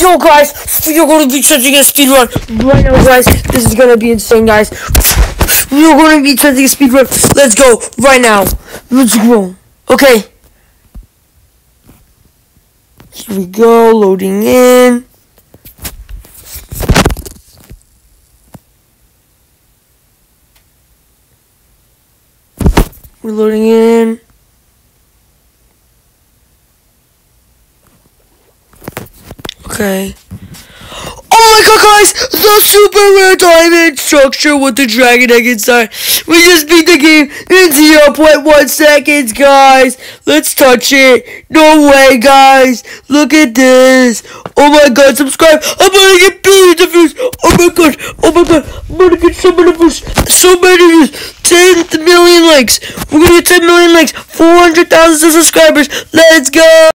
Yo guys, we're gonna be attempting a speed run right now guys. This is gonna be insane guys. We're gonna be attempting a speed run. Let's go right now. Let's go. Okay. Here we go, loading in. We're loading in. Okay. Oh my god, guys! The super rare diamond structure with the dragon egg inside. We just beat the game in 0.1 seconds, guys. Let's touch it. No way, guys. Look at this. Oh my god, subscribe. I'm gonna get billions of views. Oh my god. Oh my god. I'm gonna get so many views. So many views. 10 million likes. We're gonna get 10 million likes. 400,000 subscribers. Let's go.